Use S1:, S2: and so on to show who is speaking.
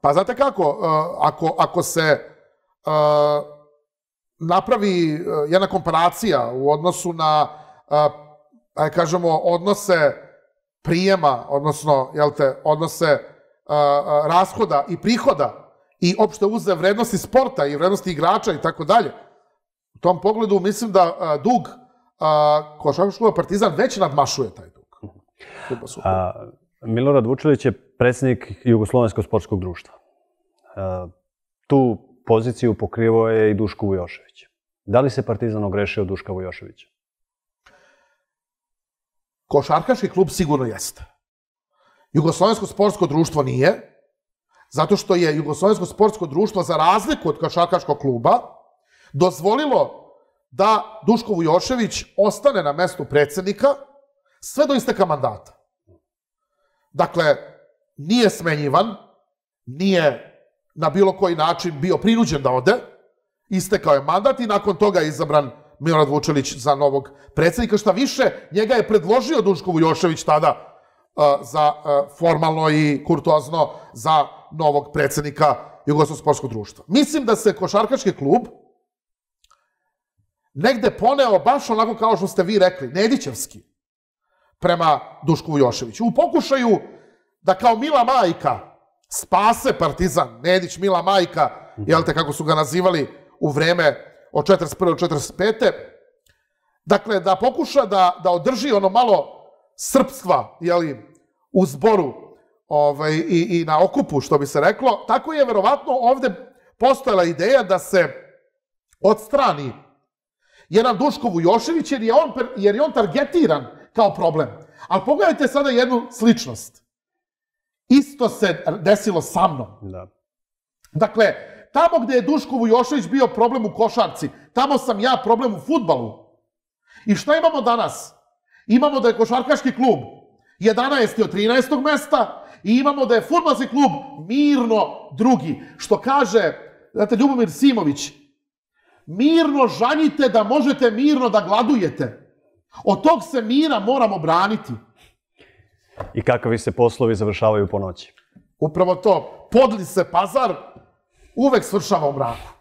S1: Pa znate kako, uh, ako, ako se uh, napravi uh, jedna komparacija u odnosu na, aj kažemo, odnose prijema, odnosno, jel te, odnose rashoda i prihoda i opšte uze vrednosti sporta i vrednosti igrača i tako dalje, u tom pogledu mislim da dug košarkaškog Partizan već nadmašuje taj dug.
S2: A, Milorad Vučilić je predsjednik Jugoslovenskog sportskog društva. A, tu poziciju pokrivao je i Duško Vujošević. Da li se Partizan ogrešio Duška Vujoševića?
S1: Košarkaški klub sigurno jeste. Jugoslovensko sportsko društvo nije, zato što je Jugoslovensko sportsko društvo, za razliku od košarkaškog kluba, dozvolilo da Duško Vujošević ostane na mestu predsednika sve do isteka mandata. Dakle, nije smenjivan, nije na bilo koji način bio prinuđen da ode, istekao je mandat i nakon toga je izabran Milorad Vučelić za novog predsednika. Šta više, njega je predložio Duško Vujošević tada za formalno i kurtoazno za novog predsednika Jugoslavskog sportskog društva. Mislim da se košarkaški klub negde poneo baš onako kao što ste vi rekli, Nedićevski, prema Dušku Vujoševiću. U pokušaju da kao Mila Majka spase Partizan, Nedić Mila Majka, jel te kako su ga nazivali u vreme od 41. do 45. Dakle, da pokuša da, da održi ono malo srpstva, jeli, u zboru ovaj, i, i na okupu, što bi se reklo, tako je verovatno ovde postojala ideja da se odstrani jedan Duško Vujošević, jer je on, jer je on targetiran kao problem. Ali pogledajte sada jednu sličnost. Isto se desilo sa mnom.
S2: Da.
S1: Dakle, tamo gde je Duško Vujošević bio problem u košarci, tamo sam ja problem u futbalu. I šta imamo danas? Imamo da je košarkaški klub 11. od 13. mesta i imamo da je futbalski klub mirno drugi. Što kaže, znate, Ljubomir Simović, mirno žanjite da možete mirno da gladujete. Od tog se mira moramo braniti.
S2: I kakvi se poslovi završavaju po noći?
S1: Upravo to, podli se pazar, uvek svršava u mraku.